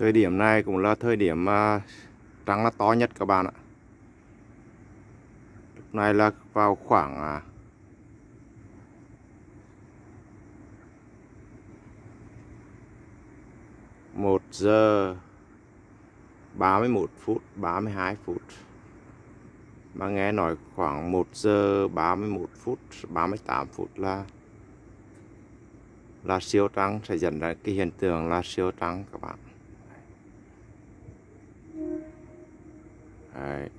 thời điểm này cũng là thời điểm mà trắng là to nhất các bạn ạ. Lúc này là vào khoảng à, một giờ ba mươi một phút ba mươi hai phút. Mà nghe nói khoảng một giờ ba mươi một phút ba mươi tám phút là là siêu trắng sẽ dẫn đến cái hiện tượng là siêu trắng các bạn. All right.